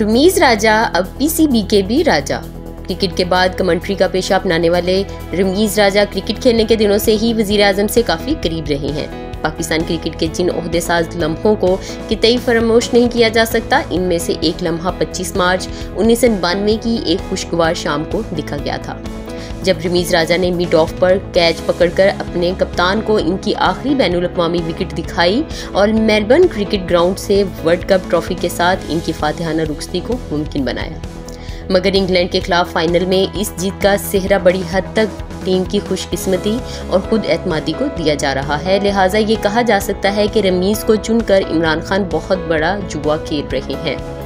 रमीज राजा, अब पीसीबी के भी राजा। क्रिकेट के बाद कमेंट्री का पेशा अपनाने वाले रमीज राजा क्रिकेट खेलने के दिनों से ही वज़ीर आज़म से काफ़ी करीब रहे हैं। पाकिस्तान क्रिकेट के जिन अहदेसाज लम्हों को कितई फरामोश नहीं किया जा सकता, इनमें से एक लम्हा 25 मार्च उन्नीस की एक खुशगवार शाम को दिखा गया था। जब रमीज राजा ने मिड ऑफ़ पर कैच पकड़कर अपने कप्तान को इनकी आखिरी बैन अवी विकेट दिखाई और मेलबर्न क्रिकेट ग्राउंड से वर्ल्ड कप ट्रॉफी के साथ इनकी फातिहाना रुखसती को मुमकिन बनाया। मगर इंग्लैंड के खिलाफ फाइनल में इस जीत का सेहरा बड़ी हद तक टीम की खुशकिस्मती और खुद एतमादी को दिया जा रहा है। लिहाजा ये कहा जा सकता है कि रमीज को चुनकर इमरान खान बहुत बड़ा जुआ खेल रहे हैं।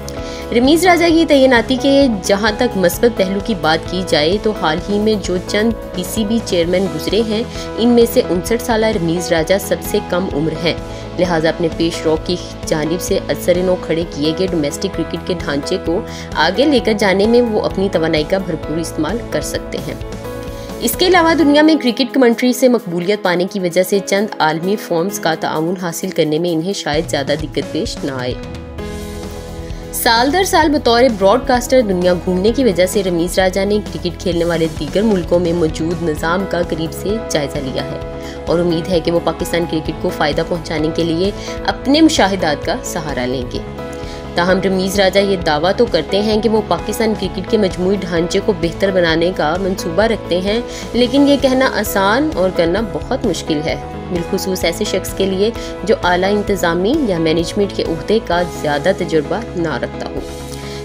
रमीज राजा की तैनाती के जहाँ तक मस्बत पहलू की बात की जाए तो हाल ही में जो चंद पीसीबी चेयरमैन गुजरे हैं, इनमें से उनसठ साल रमीज राजा सबसे कम उम्र हैं। लिहाजा अपने पेश रॉ की जानब से असर खड़े किए गए डोमेस्टिक क्रिकेट के ढांचे को आगे लेकर जाने में वो अपनी तोानाई का भरपूर इस्तेमाल कर सकते हैं। इसके अलावा दुनिया में क्रिकेट कमेंट्री से मकबूलियत पाने की वजह से चंद आलमी फॉर्म्स का ताउन हासिल करने में इन्हें शायद ज़्यादा दिक्कत पेश न आए। साल दर साल बतौर ब्रॉडकास्टर दुनिया घूमने की वजह से रमीज राजा ने क्रिकेट खेलने वाले दीगर मुल्कों में मौजूद निज़ाम का करीब से जायजा लिया है। और उम्मीद है कि वो पाकिस्तान क्रिकेट को फ़ायदा पहुँचाने के लिए अपने मुशाहिदात का सहारा लेंगे। ताहम रमीज़ राजा ये दावा तो करते हैं कि वो पाकिस्तान क्रिकेट के मजमू ढांचे को बेहतर बनाने का मनसूबा रखते हैं, लेकिन ये कहना आसान और करना बहुत मुश्किल है। बिलखसूस ऐसे शख्स के लिए जो आला इंतज़ामी या मैनेजमेंट के अहदे का ज़्यादा तजुर्बा ना रखता हो।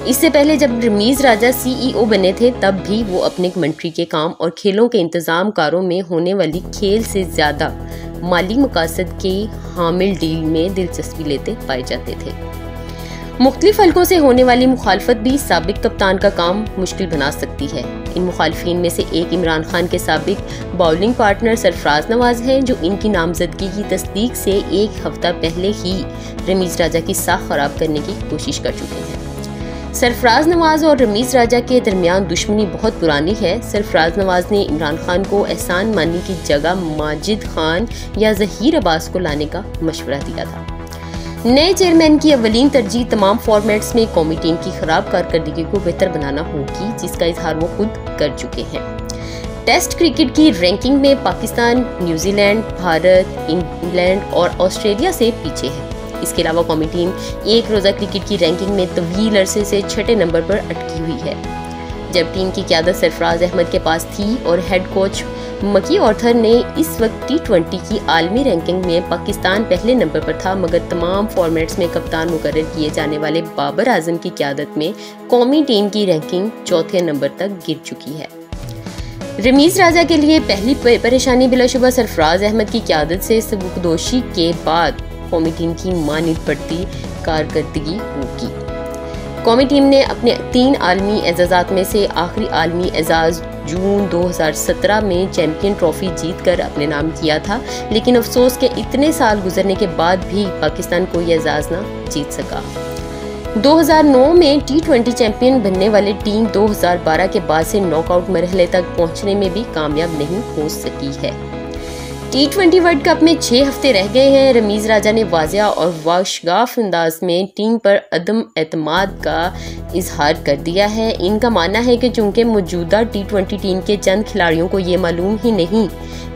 इससे पहले जब रमीज राजा सीईओ बने थे, तब भी वो अपने कमेंट्री के काम और खेलों के इंतज़ाम कारों में होने वाली खेल से ज़्यादा माली मकासद के हामिल डील में दिलचस्पी लेते पाए जाते थे। मुख्तलिफ़ हल्कों से होने वाली मुखालफत भी सबक कप्तान का काम मुश्किल बना सकती है। इन मुखालफी में से एक इमरान खान के सबक बॉलिंग पार्टनर सरफराज नवाज़ हैं, जो इनकी नामजदगी की तस्दीक से एक हफ़्ता पहले ही रमीज राजा की साख खराब करने की कोशिश कर चुके हैं। सरफराज नवाज़ और रमीज राजा के दरमियान दुश्मनी बहुत पुरानी है। सरफराज नवाज़ ने इमरान खान को एहसान मानी की जगह माजिद खान या जहीर अब्बास को लाने का मशवरा दिया था। नए चेयरमैन की अवलीन तरजीह तमाम फॉर्मेट्स में कौमी टीम की खराब कारकर्दगी को बेहतर बनाना होगी, जिसका इजहार वो खुद कर चुके हैं। टेस्ट क्रिकेट की रैंकिंग में Pakistan, New Zealand, Bharat, England और ऑस्ट्रेलिया से पीछे है। इसके अलावा कौमी टीम एक रोज़ा क्रिकेट की रैंकिंग में तवील अरसे से छठे नंबर पर अटकी हुई है। जब टीम की क्यादत सरफराज अहमद के पास थी और हेड कोच मकी ऑर्थर ने इस वक्त टी ट्वेंटी की आलमी रैंकिंग में पाकिस्तान पहले नंबर पर था, मगर तमाम फॉर्मेट्स में कप्तान मुकर किए जाने वाले बाबर आज़म की क्यादत में कौमी टीम की रैंकिंग चौथे नंबर तक गिर चुकी है। रमीज राजा के लिए पहली परेशानी बिलाशुबा सरफराज अहमद की क्यादत से सबकदोशी के बाद कौमी टीम की मानित बढ़ती कारकर्दगी होगी। कौमी टीम ने अपने तीन आलमी एजाजात में से आखिरी आलमी एजाज जून 2017 में चैंपियन ट्रॉफी जीतकर अपने नाम किया था, लेकिन अफसोस के इतने साल गुजरने के बाद भी पाकिस्तान को यह एजाज ना जीत सका। 2009 में टी ट्वेंटी चैंपियन बनने वाली टीम 2012 के बाद से नॉकआउट मरहले तक पहुँचने में भी कामयाब नहीं हो सकी है। टी ट्वेंटी वर्ल्ड कप में छह हफ़्ते रह गए हैं। रमीज राजा ने वाजिया और वाशगाफ अंदाज में टीम पर अदम एतमाद का इजहार कर दिया है। इनका मानना है कि चूँकि मौजूदा टी ट्वेंटी टीम के चंद खिलाड़ियों को ये मालूम ही नहीं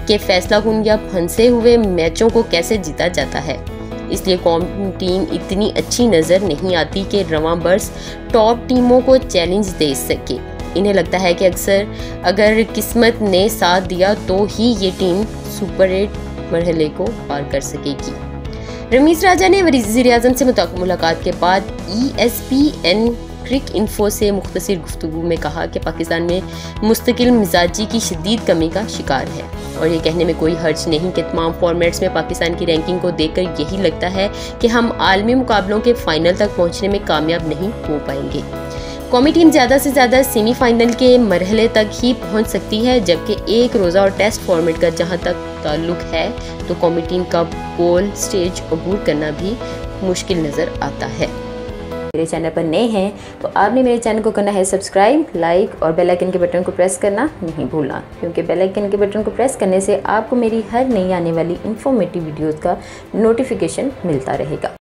कि फैसला कन या फंसे हुए मैचों को कैसे जीता जाता है। इसलिए कौम टीम इतनी अच्छी नज़र नहीं आती कि रवा बर्स टॉप टीमों को चैलेंज दे सके। इन्हें लगता है कि अक्सर अगर किस्मत ने साथ दिया तो ही ये टीम सुपर एट मरहले को पार कर सकेगी। रमीज राजा ने वज़ीर अजम से मुलाकात के बाद E S P N cricinfo से मुख्तर गुफ्तु में कहा कि पाकिस्तान में मुस्तकिल मिजाजी की शदीद कमी का शिकार है। और ये कहने में कोई हर्ज नहीं कि तमाम फॉर्मेट्स में पाकिस्तान की रैंकिंग को देखकर यही लगता है कि हम आलमी मुकाबलों के फाइनल तक पहुँचने में कामयाब नहीं हो पाएँगे। कौमी टीम ज़्यादा से ज़्यादा सेमीफाइनल के मरहले तक ही पहुँच सकती है, जबकि एक रोज़ा और टेस्ट फॉर्मेट का जहाँ तक ताल्लुक है तो कौमी टीम का गोल स्टेज अबूर करना भी मुश्किल नज़र आता है। मेरे चैनल पर नए हैं तो आपने मेरे चैनल को करना है सब्सक्राइब, लाइक और बेल आइकन के बटन को प्रेस करना नहीं भूलना, क्योंकि बेल आइकन के बटन को प्रेस करने से आपको मेरी हर नई आने वाली इन्फॉर्मेटिव वीडियोस का नोटिफिकेशन मिलता रहेगा।